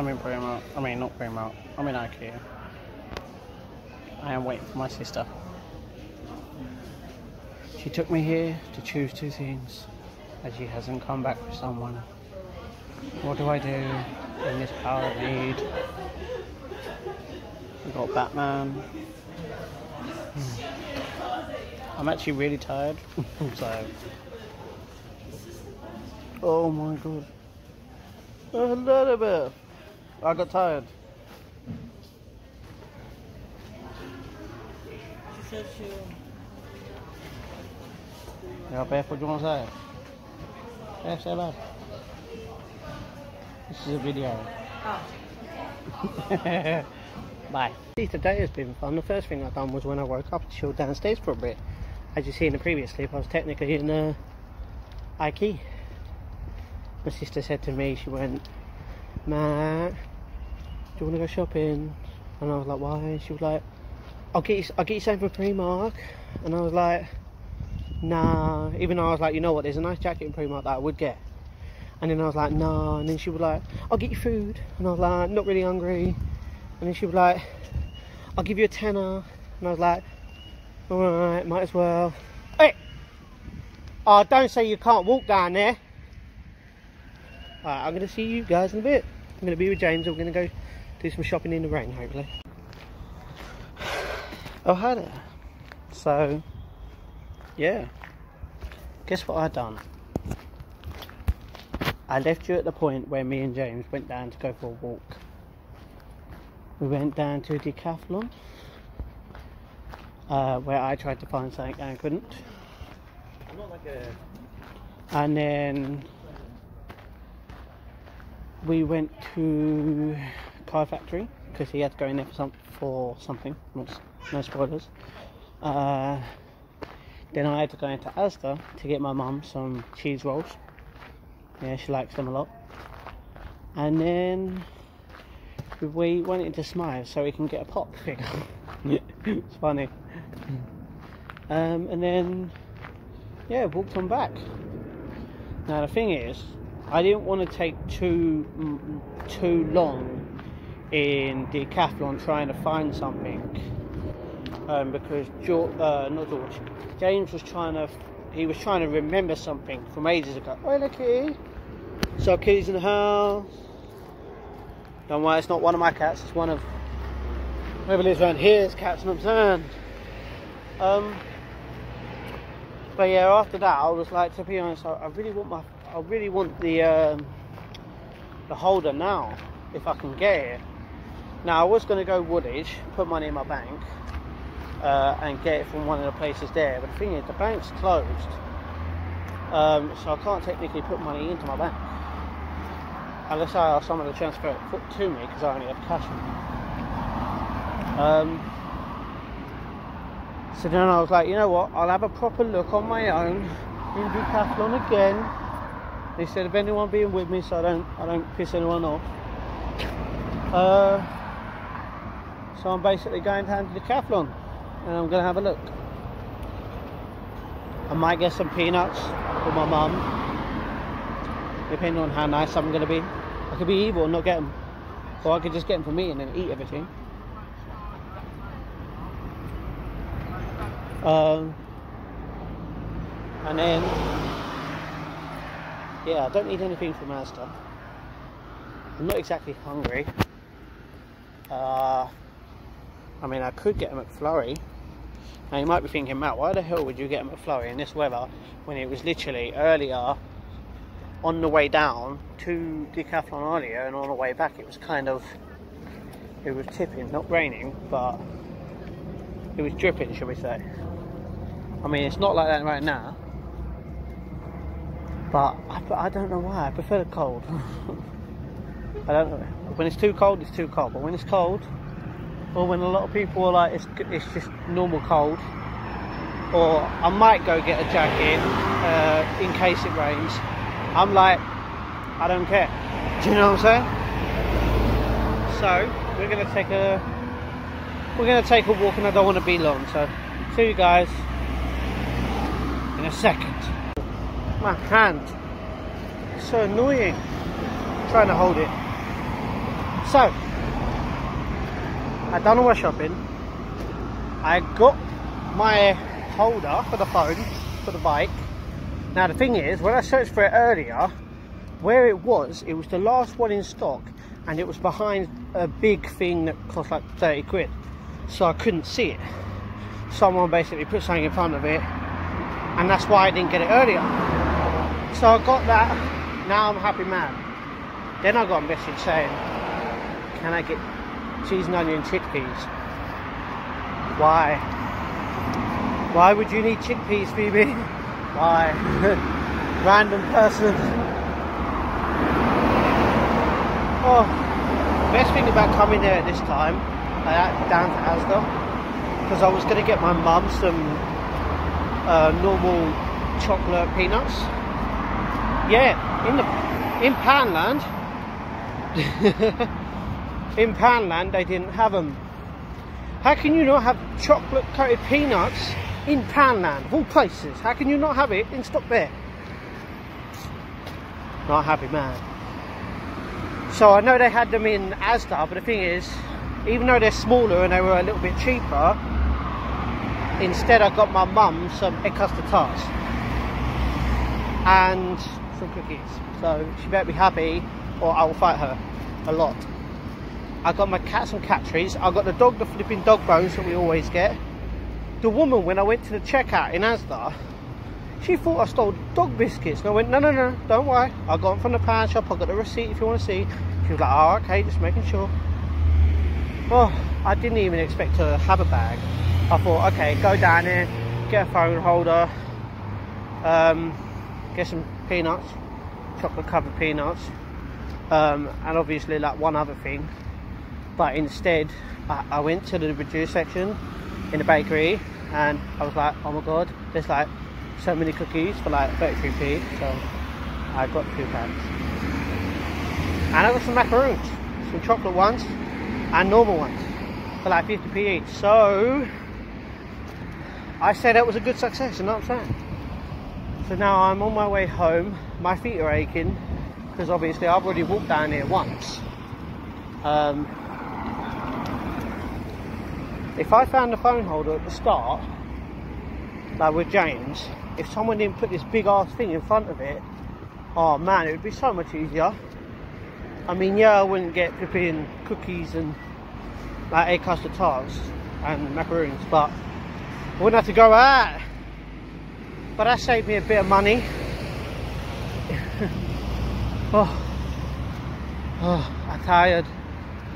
I'm in Primark. I mean, not Primark. I'm in IKEA. I am waiting for my sister. She took me here to choose two things, as she hasn't come back with someone. What do I do in this power of need? We got Batman. Hmm. I'm actually really tired, so. Oh my god. A little bit. I got tired. She said she. Yeah, Beth, what do you want to say? Beth, say hello. This is a video. Oh. Bye. See, today has been fun. The first thing I done was when I woke up, chilled downstairs for a bit. As you see in the previous clip, I was technically in uh, IKEA. My sister said to me, she went, Matt, do you want to go shopping? And I was like, why? She was like, I'll get you, I'll get you something for Primark. And I was like, nah. Even though I was like, you know what, there's a nice jacket in Primark that I would get. And then I was like, nah. And then she was like, I'll get you food. And I was like, not really hungry. And then she was like, I'll give you a tenner. And I was like, alright, might as well. Hey! Oh, don't say you can't walk down there. Alright, I'm going to see you guys in a bit. I'm going to be with James. We're going to go do some shopping in the rain, hopefully. Oh, hi there. So, yeah. Guess what I done? I left you at the point where me and James went down to go for a walk. We went down to Decathlon, uh, where I tried to find something and I couldn't. Like a. And then we went to Card Factory because he had to go in there for, some, for something. No, no spoilers. Uh, then I had to go into Asda to get my mum some cheese rolls. Yeah, she likes them a lot. And then we went into Smyths so we can get a pop figure. it's funny. Um, and then, yeah, walked on back. Now the thing is, I didn't want to take too too long in Decathlon trying to find something um, because George, uh, not George, James was trying to he was trying to remember something from ages ago. Oh, look. So kitty's in the house. Don't worry, it's not one of my cats. It's one of whoever lives around here's cats. And I'm. Um, but yeah, after that, I was like, to be honest, I, I really want my, I really want the um, the holder now, if I can get it. Now I was going to go Woolwich, put money in my bank, uh, and get it from one of the places there. But the thing is, the bank's closed, um, so I can't technically put money into my bank unless I ask someone to transfer it to me because I only have cash. Um, so then I was like, you know what? I'll have a proper look on my own in Decathlon again. Instead of anyone being with me, so I don't I don't piss anyone off. Uh, so I'm basically going down to Decathlon and I'm gonna have a look. I might get some peanuts for my mum, depending on how nice I'm gonna be. I could be evil and not get them, or I could just get them for me and then eat everything. Um, and then, yeah, I don't need anything from Asda. I'm not exactly hungry. Uh, I mean, I could get a McFlurry. Now you might be thinking, Matt, why the hell would you get a McFlurry in this weather when it was literally earlier on the way down to Decathlon earlier and on the way back it was kind of, it was tipping, not raining, but it was dripping, shall we say. I mean, it's not like that right now, but I, I don't know why. I prefer the cold. I don't know. When it's too cold, it's too cold. But when it's cold, or when a lot of people are like, it's, it's just normal cold, or I might go get a jacket uh, in case it rains. I'm like, I don't care. Do you know what I'm saying? So we're gonna take a we're gonna take a walk, and I don't want to be long. So see you guys in a second. My hand. It's so annoying. I'm trying to hold it. So, I done all my shopping. I got my holder for the phone for the bike. Now the thing is, when I searched for it earlier, where it was, it was the last one in stock, and it was behind a big thing that cost like 30 quid. So I couldn't see it. Someone basically put something in front of it, and that's why I didn't get it earlier. So I got that. Now I'm a happy man. Then I got a message saying, "Can I get cheese and onion chickpeas?" Why? Why would you need chickpeas, Phoebe? Why? Random person. Oh, best thing about coming here at this time, uh, down to Asda, because I was going to get my mum some uh, normal chocolate peanuts. Yeah, in the in Poundland, in Poundland they didn't have them. How can you not have chocolate coated peanuts in Poundland, of all places? How can you not have it in stock there? Not happy man. So I know they had them in Asda, but the thing is, even though they're smaller and they were a little bit cheaper, instead I got my mum some egg custard tarts and some cookies. So she better be happy or I will fight her a lot. I got my cat some cat treats. I got the dog the flipping dog bones that we always get. The woman when I went to the checkout in Asda, she thought I stole dog biscuits. And I went, no, no, no, don't worry. I got them from the pound shop. I got the receipt if you want to see. She was like, oh, okay, just making sure. Oh, I didn't even expect to have a bag. I thought, okay, go down there, get a phone holder, um, get some peanuts, chocolate covered peanuts, um, and obviously like one other thing. But instead, I, I went to the reduce section in the bakery, and I was like, oh my god, there's like so many cookies for like 33p. So I got two packs, and I got some macaroons, some chocolate ones, and normal ones for like 50p each. So I said that was a good success, you know what I'm saying? So now I'm on my way home. My feet are aching because obviously I've already walked down here once. Um, if I found the phone holder at the start, like with James, if someone didn't put this big ass thing in front of it, oh man, it would be so much easier. I mean, yeah, I wouldn't get flipping cookies and like egg custard tarts and macaroons, but I wouldn't have to go out. But that saved me a bit of money. oh, oh, I'm tired.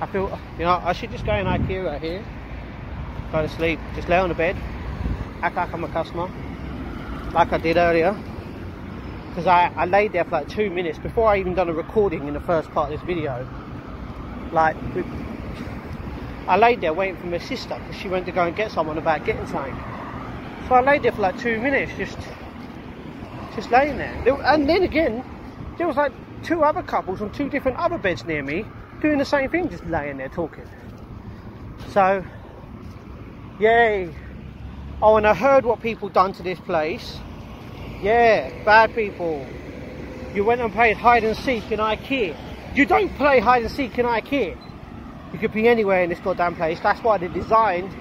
I feel, you know, I should just go in IKEA right here, go to sleep, just lay on the bed, act like I'm a customer, like I did earlier. Because I, I laid there for like two minutes before I even done a recording in the first part of this video. Like, I laid there waiting for my sister because she went to go and get someone about getting something. So I laid there for like two minutes, just just laying there. And then again, there was like two other couples on two different other beds near me doing the same thing, just laying there talking. So, yay. Oh, and I heard what people done to this place. Yeah, bad people. You went and played hide and seek in IKEA. You don't play hide and seek in IKEA. You could be anywhere in this goddamn place. That's why they're designed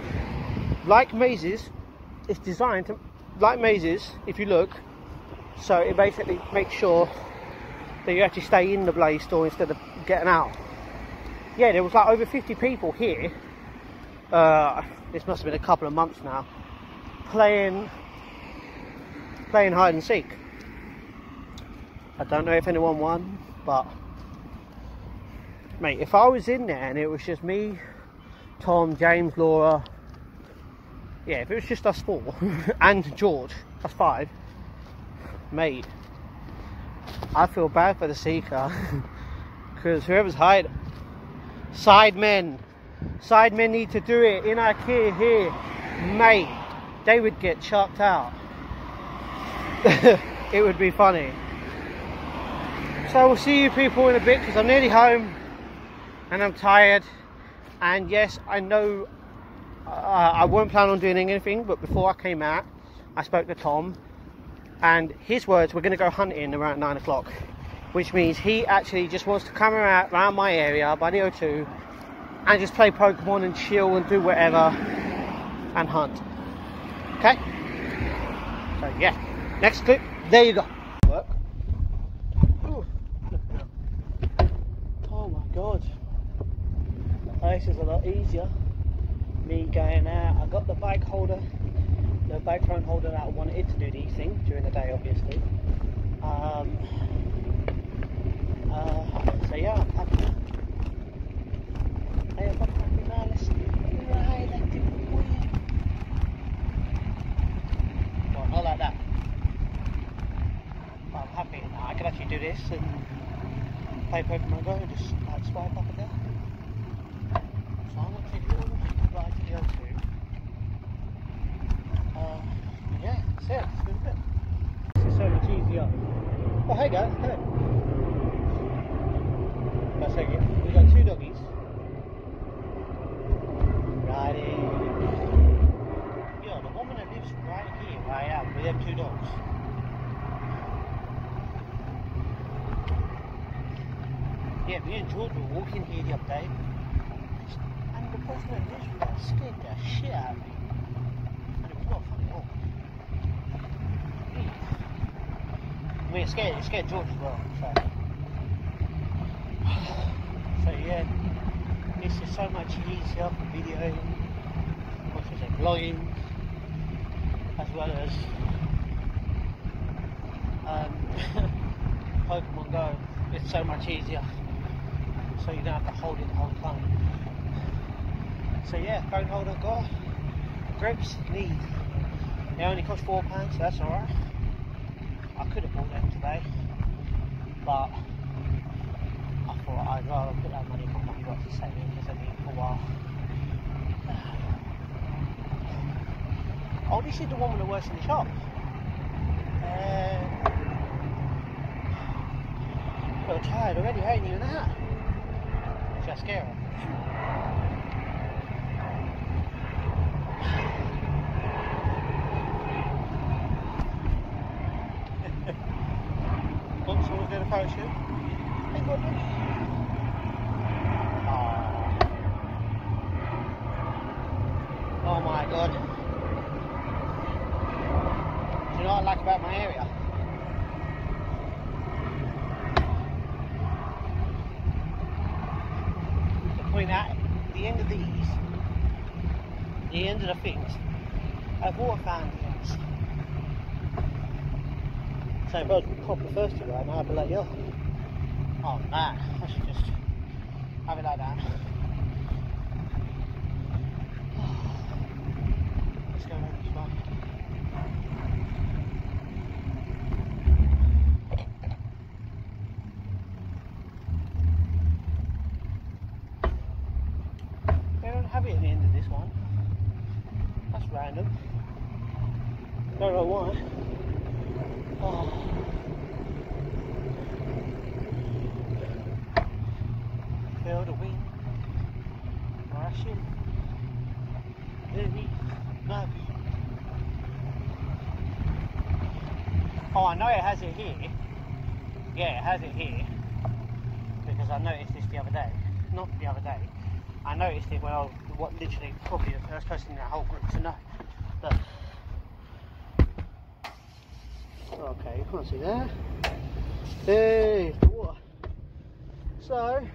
like mazes. It's designed to, like mazes, if you look. So it basically makes sure that you actually stay in the Blaze store instead of getting out. Yeah, there was like over 50 people here. Uh, this must have been a couple of months now. Playing, playing hide and seek. I don't know if anyone won, but mate, if I was in there and it was just me, Tom, James, Laura, yeah, if it was just us four and George, that's five, mate, I feel bad for the seeker because whoever's hide Sidemen, Sidemen need to do it in IKEA here, mate. They would get chucked out. it would be funny. So we'll see you people in a bit because I'm nearly home and I'm tired. And yes, I know uh, I won't plan on doing anything, but before I came out, I spoke to Tom, and his words, we're going to go hunting around nine o'clock. which means he actually just wants to come around, around my area by the O2 and just play Pokemon and chill and do whatever and hunt. Okay? So yeah, next clip, there you go. Work. Ooh. Oh my god. This is a lot easier. Me going out, I got the bike holder, the bike phone holder that I wanted to do these things during the day obviously. Um, uh, so yeah, I'm happy. Hey, I'm happy now, let's ride like the wind. Well, not like that. I'm happy I can actually do this and play Pokemon Go and just swipe up and down. So I'm going to to the O2. Yeah, that's it. This is so much easier. Oh, hey guys, hey. That's okay. We've got two doggies. $2. Yeah, me and George were walking here the other day, and the person that lives with scared the shit out of me. And it was not funny at all. I mean, it scared, it scared George as well, so. So, yeah, this is so much easier for videoing, also, blogging, as well as um, Pokemon Go. It's so much easier, so you don't have to hold it the whole time. So yeah, phone holder got grips need. They only cost four pounds, so that's alright. I could have bought them today, but I thought I'd rather put that money in my to save it because I need for a while. Oh, this is the woman that works in the shop. Uh, got tired already, ain't you? That. Should I scare her? Oops, someone's doing a photo. Hey, look. Oh. oh my god. Do you know what I like about my area? Between that, the end of these, of the things, have water fountains. So if I was proper thirsty right now, I'd be like, yo. Oh man, I should just have it like that. Let's go around this way. They don't have it at the end of this one. That's random. Don't know why. Oh. Feel the wind rushing beneath my feet. Oh, I know it has it here. Yeah, it has it here. Because I noticed this the other day. Not the other day. I noticed it when I was what literally probably the first person in the whole group to know. But Okay, you can't see there. Hey, the water. So,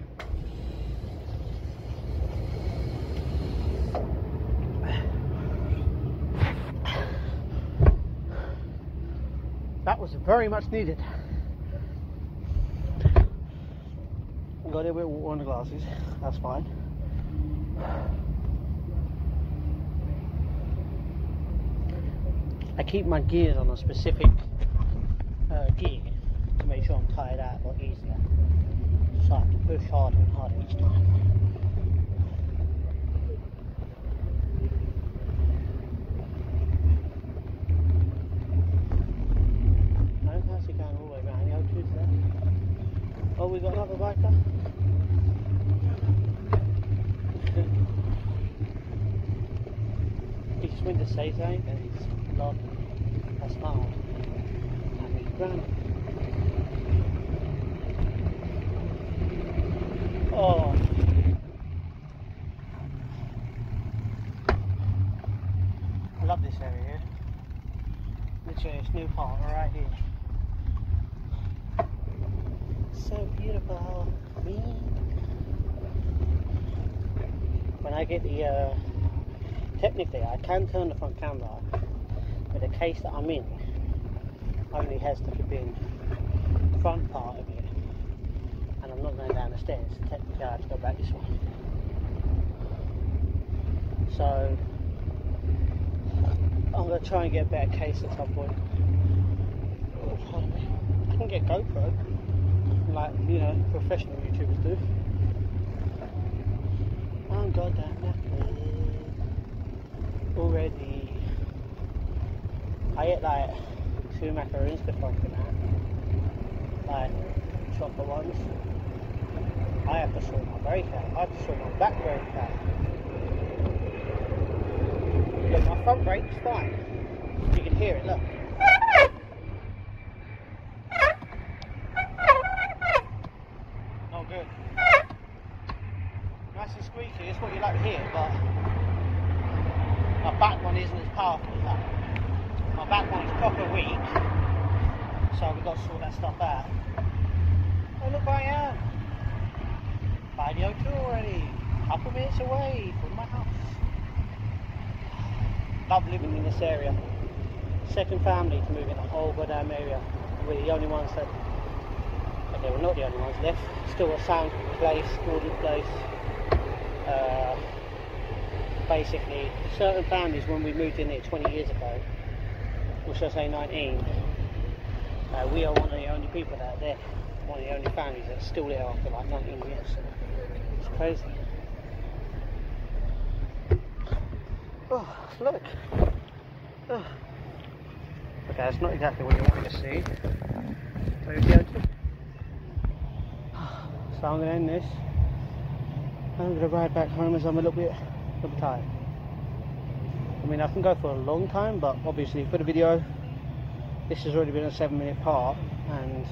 that was very much needed. Got a bit water on the glasses, that's fine. I keep my gears on a specific uh, gear to make sure I'm tired out a lot easier. So I have to push harder and harder each time. I don't fancy going all the way around the old tooth there. Oh, another he just to say something and he's laughing. I smiled. And he's grounded. Oh. I love this area here. Literally, this new part right here. Beautiful. Me. When I get the, uh, technically I can turn the front camera, but the case that I'm in only has the front part of it. And I'm not going down the stairs. Technically I have to go back this way. So I'm going to try and get a better case at some point. I can get GoPro, like, you know, professional YouTubers do. Oh, I'm goddamn knackered already. I ate like two macaroons before tonight, like chocolate ones. I have to sort my brake out. I have to sort my back brake out. Look, my front brake's fine. You can hear it, look. Not good. Nice and squeaky, it's what you like to hear, but my back as that. My back one is proper weak, so we've got to sort that stuff out. Oh, look where I am. By the O2 already. a Couple minutes away from my house. Love living in this area. Second family to move in the whole goddamn area. We're the only ones that. Okay, we're not the only ones left. Still a sound place, orderly place. Uh, basically, certain families when we moved in here 20 years ago, or should I say 19, uh, we are one of the only people are there. One of the only families that's still there after like 19 years. It's crazy. Oh, look. Oh. Okay, that's not exactly what you want me to see. So I'm going to end this. I'm going to ride back home as I'm a little bit, a little bit. I mean, I can go for a long time, but obviously for the video, this has already been a seven minute part, and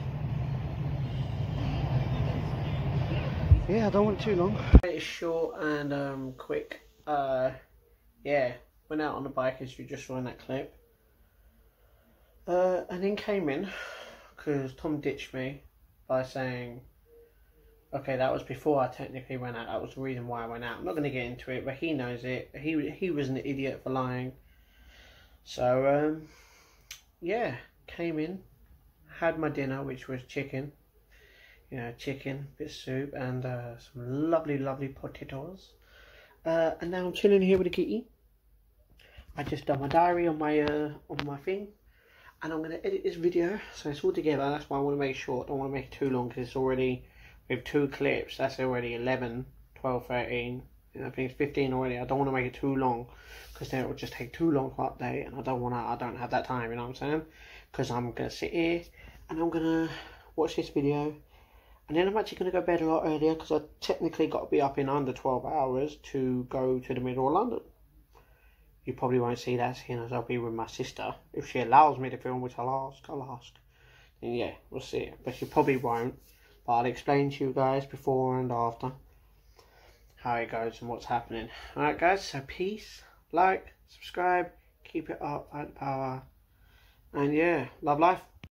yeah, I don't want too long. It's short and um, quick. Uh, yeah, went out on the bike as you just saw in that clip. Uh, and then came in because Tom ditched me by saying, okay, that was before I technically went out. That was the reason why I went out. I'm not going to get into it, but he knows it. He he was an idiot for lying. So um, yeah, came in, had my dinner, which was chicken. You know, chicken, bit of soup, and uh, some lovely, lovely potatoes. Uh, and now I'm chilling here with a kitty. I just done my diary on my uh, on my thing, and I'm gonna edit this video so it's all together. That's why I want to make short. I don't want to make it too long because it's already with two clips. That's already 11, 12, 13. I think it's 15 already. I don't want to make it too long because then it would just take too long to update, and I don't want to. I don't have that time. You know what I'm saying? Because I'm gonna sit here and I'm gonna watch this video. And then I'm actually going to go bed a lot earlier because I technically got to be up in under 12 hours to go to the middle of London. You probably won't see that seeing as I'll be with my sister. If she allows me to film, which I'll ask, I'll ask. Then yeah, we'll see. But she probably won't. But I'll explain to you guys before and after how it goes and what's happening. Alright guys, so peace, like, subscribe, keep it up, power. And yeah, love life.